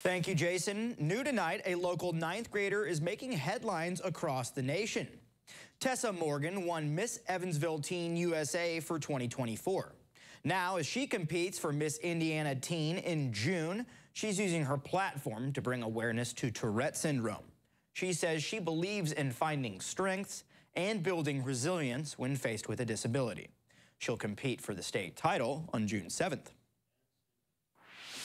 Thank you, Jason. New tonight, a local ninth grader is making headlines across the nation. Tessa Morgan won Miss Evansville Teen USA for 2024. Now, as she competes for Miss Indiana Teen in June, she's using her platform to bring awareness to Tourette syndrome. She says she believes in finding strengths and building resilience when faced with a disability. She'll compete for the state title on June 7th.